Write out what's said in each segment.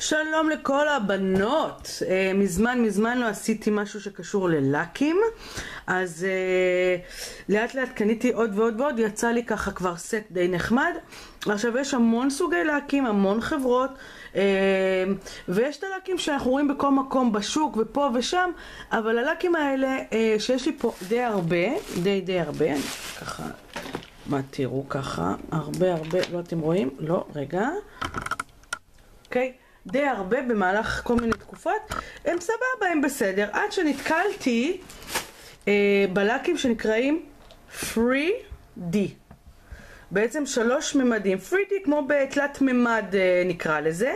שלום לכל הבנות. אה, מזמן מזמן לא עשיתי משהו שקשור ללאקים, אז אה, לאט לאט קניתי עוד ועוד ועוד, יצא לי ככה כבר סט די נחמד. עכשיו יש המון סוגי לאקים, המון חברות, אה, ויש את הלאקים שאנחנו רואים בכל מקום בשוק ופה ושם, אבל הלאקים האלה שיש לי פה די הרבה, די די הרבה, ככה, מה תראו ככה, הרבה הרבה, לא אתם רואים? לא, רגע. אוקיי? Okay. די הרבה במהלך כל מיני תקופות, הם סבבה, הם בסדר, עד שנתקלתי אה, בלקים שנקראים 3D. בעצם שלוש ממדים, 3D כמו בתלת ממד אה, נקרא לזה.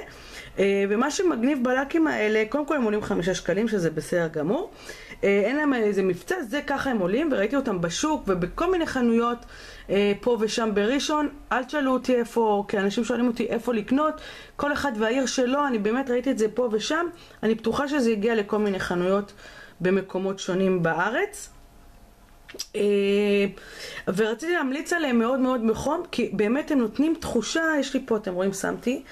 אה, ומה שמגניב בלקים האלה, קודם כל הם עולים חמישה שקלים שזה בסדר גמור. אה, אין להם איזה מבצע, זה ככה הם עולים וראיתי אותם בשוק ובכל מיני חנויות אה, פה ושם בראשון. אל תשאלו אותי איפה, כי אנשים שואלים אותי איפה לקנות, כל אחד והעיר שלו, אני באמת ראיתי את זה פה ושם. אני בטוחה שזה הגיע לכל מיני חנויות במקומות שונים בארץ. ורציתי להמליץ עליהם מאוד מאוד בחום, כי באמת הם נותנים תחושה, יש לי פה, אתם רואים, שמתי.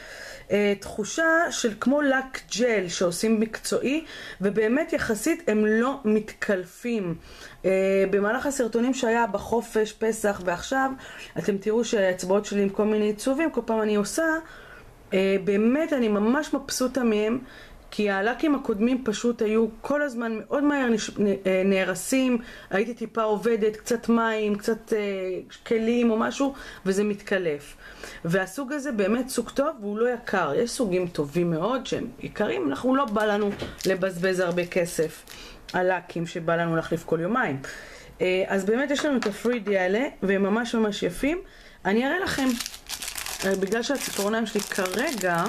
אה, תחושה של כמו לק ג'ל שעושים מקצועי, ובאמת יחסית הם לא מתקלפים. אה, במהלך הסרטונים שהיה בחופש, פסח ועכשיו, אתם תראו שהאצבעות שלי עם כל מיני עיצובים, כל פעם אני עושה, אה, באמת אני ממש מבסוטה מהם. כי הלקים הקודמים פשוט היו כל הזמן מאוד מהר. אה, נהרסים, הייתי טיפה עובדת, קצת מים, קצת אה, כלים או משהו, וזה מתקלף. והסוג הזה באמת סוג טוב והוא לא יקר. יש סוגים טובים מאוד שהם יקרים, אנחנו לא בא לנו לבזבז הרבה כסף על לקים שבא לנו להחליף כל יומיים. אה, אז באמת יש לנו את הפרידי האלה, והם ממש ממש יפים. אני אראה לכם, אה, בגלל שהציפורניים שלי כרגע...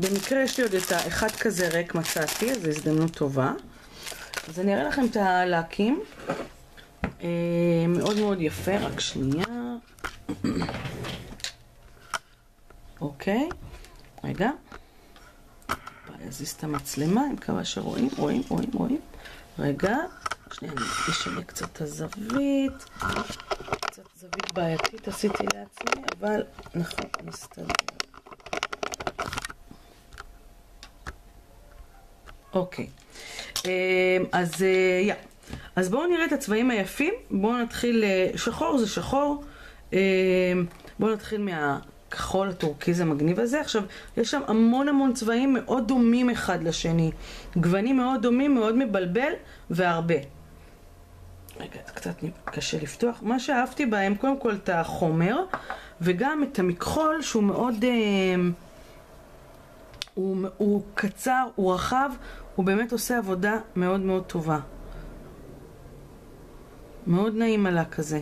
במקרה יש לי עוד את האחד כזה ריק מצאתי, אז זו הזדמנות טובה. אז אני אראה לכם את הלקים. אה, מאוד מאוד יפה, רק שנייה. אוקיי, רגע. אזיז את המצלמה, אני מקווה שרואים, רואים, רואים, רואים. רגע, שנייה, אני אשנה קצת את הזווית. קצת זווית בעייתית עשיתי לעצמי, אבל נכון, מסתדר. אוקיי, אמ, אז אה, יא. אז בואו נראה את הצבעים היפים. בואו נתחיל, אה, שחור זה שחור. אמ, בואו נתחיל מהכחול הטורקיז המגניב הזה. עכשיו, יש שם המון המון צבעים מאוד דומים אחד לשני. גוונים מאוד דומים, מאוד מבלבל, והרבה. רגע, זה קצת קשה לפתוח. מה שאהבתי בהם, קודם כל את החומר, וגם את המכחול שהוא מאוד... אה, הוא, הוא קצר, הוא רחב, הוא באמת עושה עבודה מאוד מאוד טובה. מאוד נעים עלה כזה.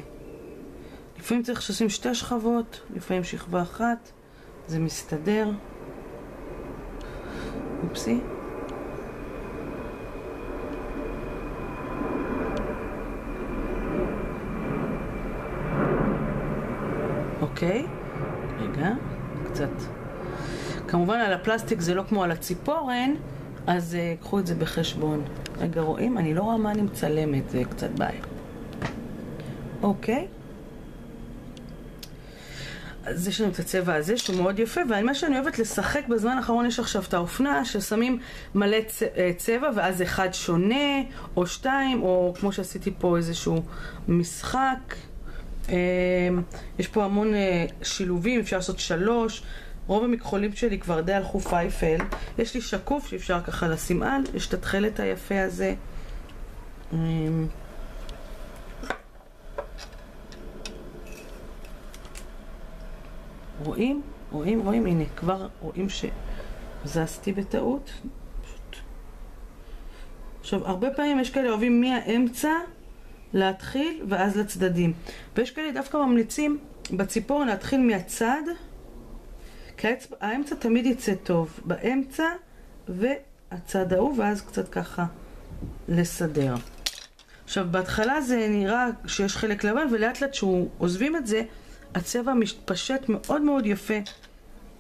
לפעמים צריך שעושים שתי שכבות, לפעמים שכבה אחת, זה מסתדר. אופסי. אוקיי, רגע, קצת כמובן על הפלסטיק זה לא כמו על הציפורן, אז uh, קחו את זה בחשבון. רגע, רואים? אני לא רואה מה אני מצלמת, זה קצת בעיה. אוקיי. אז יש לנו את הצבע הזה שהוא מאוד יפה, ומה שאני אוהבת לשחק בזמן האחרון יש עכשיו את האופנה ששמים מלא אה, צבע ואז אחד שונה או שתיים, או כמו שעשיתי פה איזשהו משחק. אה, יש פה המון שילובים, אפשר לעשות שלוש. רוב המכחולים שלי כבר די הלכו פייפל. יש לי שקוף שאפשר ככה לשים על, יש את התכלת היפה הזה. אמ, רואים? רואים? רואים? הנה, כבר רואים שזזתי בטעות. עכשיו, הרבה פעמים יש כאלה אוהבים מהאמצע להתחיל ואז לצדדים. ויש כאלה דווקא ממליצים בציפורן להתחיל מהצד כי האמצע תמיד יצא טוב, באמצע והצד ההוא, ואז קצת ככה לסדר. עכשיו, בהתחלה זה נראה שיש חלק לבן, ולאט לאט כשהוא עוזבים את זה, הצבע מתפשט מאוד מאוד יפה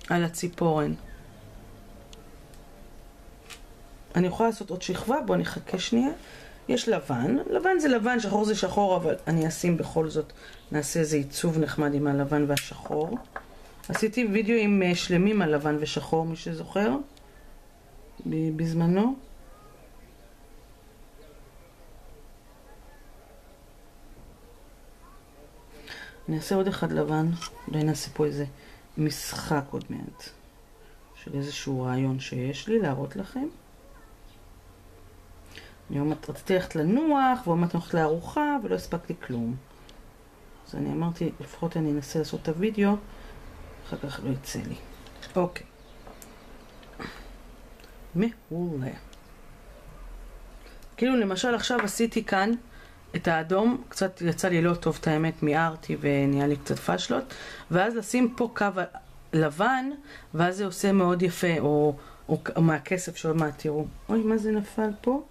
על הציפורן. אני יכולה לעשות עוד שכבה, בואו נחכה שנייה. יש לבן, לבן זה לבן, שחור זה שחור, אבל אני אשים בכל זאת, נעשה איזה עיצוב נחמד עם הלבן והשחור. עשיתי וידאו עם אה, שלמים על לבן ושחור, מי שזוכר, בזמנו. אני אעשה עוד אחד לבן, אולי נעשה פה איזה משחק עוד מעט של איזשהו רעיון שיש לי להראות לכם. אני אומרת, רציתי ללכת לנוח, ועומדת הולכת לארוחה, ולא הספקתי כלום. אז אני אמרתי, לפחות אני אנסה לעשות את הוידאו, אחר כך לא יצא לי. אוקיי. מעולה. כאילו למשל עכשיו עשיתי כאן את האדום, קצת יצא לי לא טוב את האמת, מיהרתי ונהיה לי קצת פשלות, ואז לשים פה קו לבן, ואז זה עושה מאוד יפה, או, או, או מהכסף שעוד מעט תראו. אוי, מה זה נפל פה?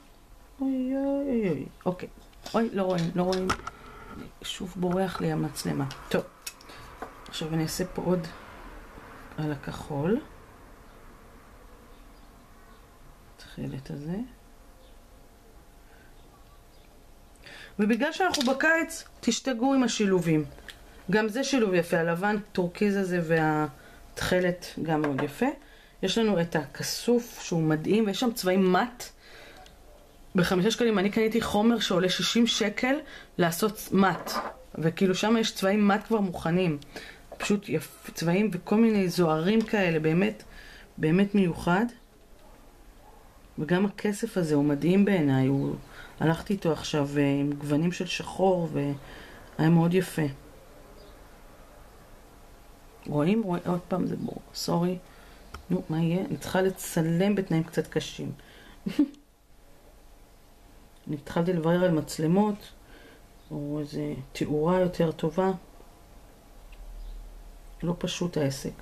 אוי אוי אוי, אוקיי. אוי, לא רואים, לא רואים. שוב בורח לי המצלמה. טוב, עכשיו אני אעשה פה עוד על הכחול. התכלת הזה. ובגלל שאנחנו בקיץ, תשתגעו עם השילובים. גם זה שילוב יפה, הלבן טורקיז הזה והתכלת גם מאוד יפה. יש לנו את הכסוף שהוא מדהים, ויש שם צבעים מט. בחמישה שקלים אני קניתי חומר שעולה 60 שקל לעשות מט. וכאילו שם יש צבעים מט כבר מוכנים. פשוט יפ, צבעים וכל מיני זוהרים כאלה, באמת, באמת מיוחד. וגם הכסף הזה הוא מדהים בעיניי, הוא... הלכתי איתו עכשיו אה, עם גוונים של שחור והיה מאוד יפה. רואים? רואים? עוד פעם זה בור, סורי. נו, מה יהיה? אני צריכה לצלם בתנאים קצת קשים. אני התחלתי לברר על מצלמות, או איזה תאורה יותר טובה. לא פשוט העסק.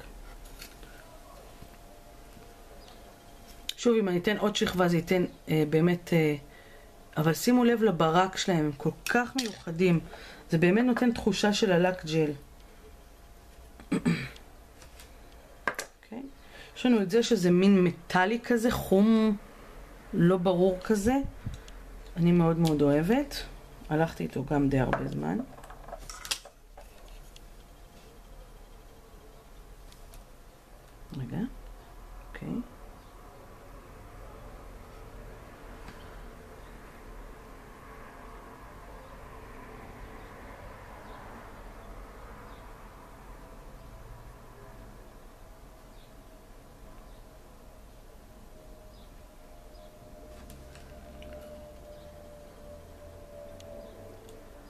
שוב, אם אני אתן עוד שכבה זה ייתן אה, באמת... אה, אבל שימו לב לברק שלהם, הם כל כך מיוחדים. זה באמת נותן תחושה של הלק ג'ל. okay. אוקיי? יש לנו את זה שזה מין מטאלי כזה, חום לא ברור כזה. אני מאוד מאוד אוהבת. הלכתי איתו גם די הרבה זמן. רגע, אוקיי. Okay.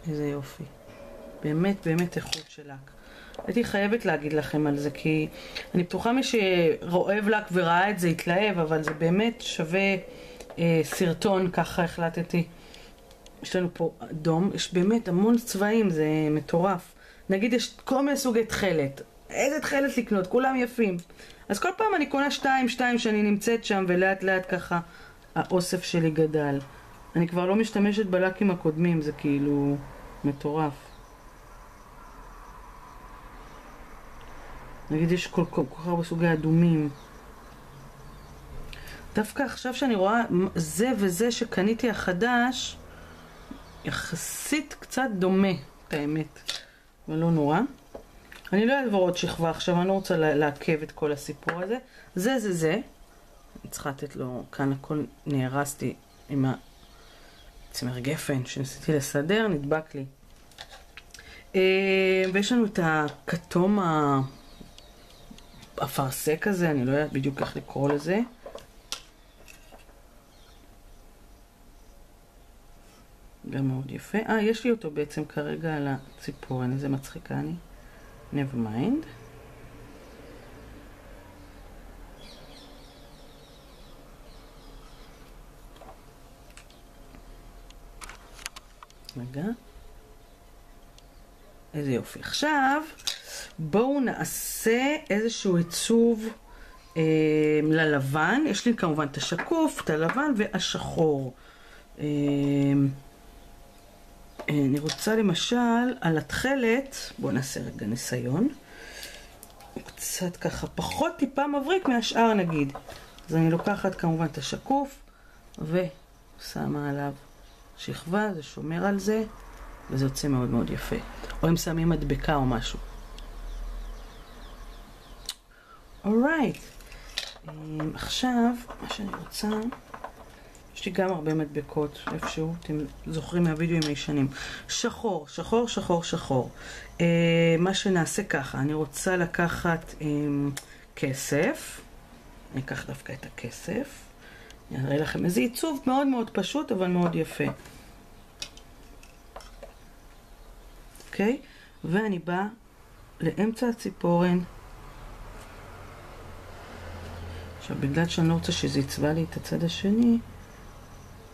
איזה יופי. באמת, באמת איכות של לק. הייתי חייבת להגיד לכם על זה, כי אני בטוחה מי שאוהב לק וראה את זה התלהב, אבל זה באמת שווה אה, סרטון, ככה החלטתי. יש לנו פה אדום, יש באמת המון צבעים, זה מטורף. נגיד יש כל מיני סוגי תכלת. איזה תכלת לקנות? כולם יפים. אז כל פעם אני קונה שתיים, שתיים שאני נמצאת שם, ולאט לאט ככה האוסף שלי גדל. אני כבר לא משתמשת בלקים הקודמים, זה כאילו... מטורף. נגיד יש כל, כך הרבה סוגי אדומים. דווקא עכשיו שאני רואה זה וזה שקניתי החדש, יחסית קצת דומה, את האמת. אבל לא נורא. אני לא אעבור עוד שכבה עכשיו, אני לא רוצה לעכב את כל הסיפור הזה. זה זה זה. אני צריכה לתת לו, כאן הכל נהרסתי עם צמר גפן שניסיתי לסדר, נדבק לי. אה, ויש לנו את הכתום האפרסק הזה, אני לא יודעת בדיוק איך לקרוא לזה. גם מאוד יפה. אה, יש לי אותו בעצם כרגע על הציפורן, איזה מצחיקה אני. never mind. רגע. איזה יופי. עכשיו, בואו נעשה איזשהו עיצוב אה, ללבן. יש לי כמובן את השקוף, את הלבן והשחור. אה, אה אני רוצה למשל על התכלת, בואו נעשה רגע ניסיון. הוא קצת ככה פחות טיפה מבריק מהשאר נגיד. אז אני לוקחת כמובן את השקוף ושמה עליו שכבה, זה שומר על זה, וזה יוצא מאוד מאוד יפה. או אם שמים מדבקה או משהו. אורייט. עכשיו, מה שאני רוצה, יש לי גם הרבה מדבקות איפשהו, אתם זוכרים מהווידאוים הישנים. שחור, שחור, שחור, שחור. אה, מה שנעשה ככה, אני רוצה לקחת אה, כסף, אני אקח דווקא את הכסף, אני אראה לכם איזה עיצוב מאוד מאוד פשוט אבל מאוד יפה. אוקיי? ואני באה לאמצע הציפורן. עכשיו, בגלל שאני לא רוצה שזה יצבע לי את הצד השני,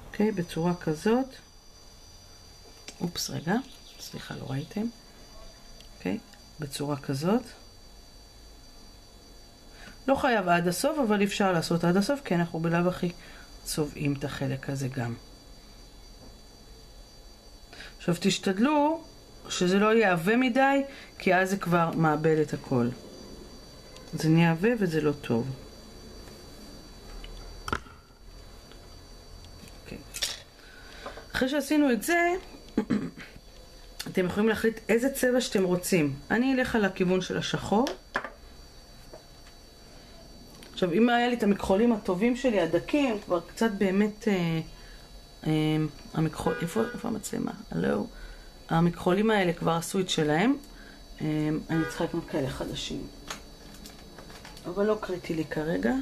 אוקיי? בצורה כזאת. אופס, רגע. סליחה, לא ראיתם. אוקיי? בצורה כזאת. לא חייב עד הסוף, אבל אפשר לעשות עד הסוף, כי אנחנו בלאו הכי צובעים את החלק הזה גם. עכשיו תשתדלו שזה לא יהיה עבה מדי, כי אז זה כבר מאבד את הכל. זה נהיה עבה וזה לא טוב. Okay. אוקיי. אחרי שעשינו את זה, אתם יכולים להחליט איזה צבע שאתם רוצים. אני אלך על הכיוון של השחור. עכשיו, אם היה לי את המכחולים הטובים שלי, הדקים, כבר קצת באמת... אה, אה, המכחול... איפה, איפה המצלמה? הלו? המכחולים האלה כבר עשו את שלהם. אה, אני צריכה לקנות כאלה חדשים. אבל לא קריטי לי כרגע.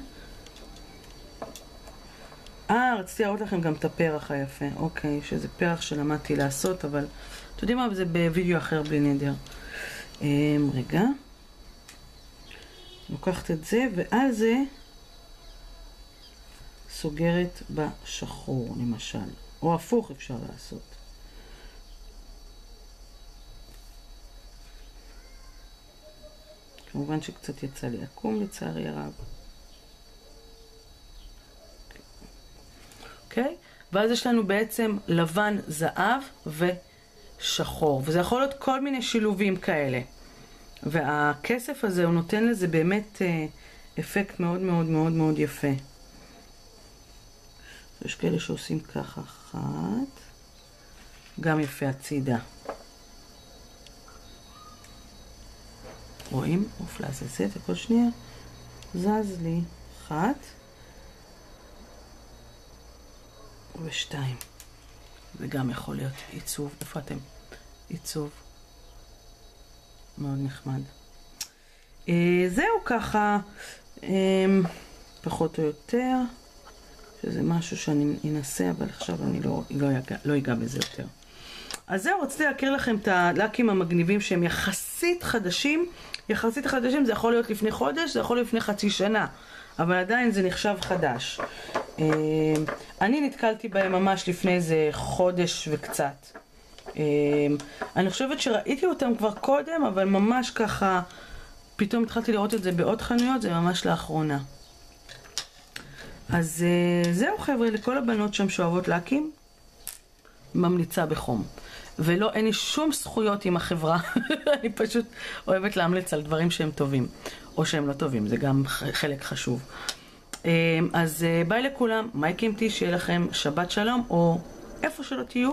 אה, רציתי להראות לכם גם את הפרח היפה. אוקיי, שזה פרח שלמדתי לעשות, אבל... אתם יודעים מה? זה בווידאו אחר בלי נדר. אה, רגע. לוקחת את זה, ועל זה סוגרת בשחור, למשל. או הפוך אפשר לעשות. כמובן שקצת יצא לי עקום לצערי הרב. אוקיי? ואז יש לנו בעצם לבן, זהב ושחור. וזה יכול להיות כל מיני שילובים כאלה. והכסף הזה, הוא נותן לזה באמת אה, אפקט מאוד מאוד מאוד מאוד יפה. יש כאלה שעושים ככה אחת, גם יפה הצידה. רואים? אוף לעזאזל, וכל שנייה זז לי אחת ושתיים. זה גם יכול להיות עיצוב, איפה אתם? עיצוב. מאוד נחמד. אה, זהו ככה, אה, פחות או יותר, שזה משהו שאני אנסה, אבל עכשיו אני לא, לא, אגע, לא אגע בזה יותר. אז זהו, רציתי להכיר לכם את הלאקים המגניבים שהם יחסית חדשים. יחסית חדשים זה יכול להיות לפני חודש, זה יכול להיות לפני חצי שנה, אבל עדיין זה נחשב חדש. אה, אני נתקלתי בהם ממש לפני איזה חודש וקצת. אמ, אני חושבת שראיתי אותם כבר קודם, אבל ממש ככה, פתאום התחלתי לראות את זה בעוד חנויות, זה ממש לאחרונה. אז אה, זהו חבר'ה, לכל הבנות שם שאוהבות להקים, ממליצה בחום. ולא, אין לי שום זכויות עם החברה, אני פשוט אוהבת להמליץ על דברים שהם טובים, או שהם לא טובים, זה גם חלק חשוב. אמ, אז אה, ביי לכולם, מייק אימתי, שיהיה לכם שבת שלום, או איפה שלא תהיו.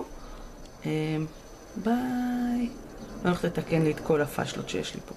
אמ, ביי. אני הולכת לתקן לי את כל הפאשלות שיש לי פה.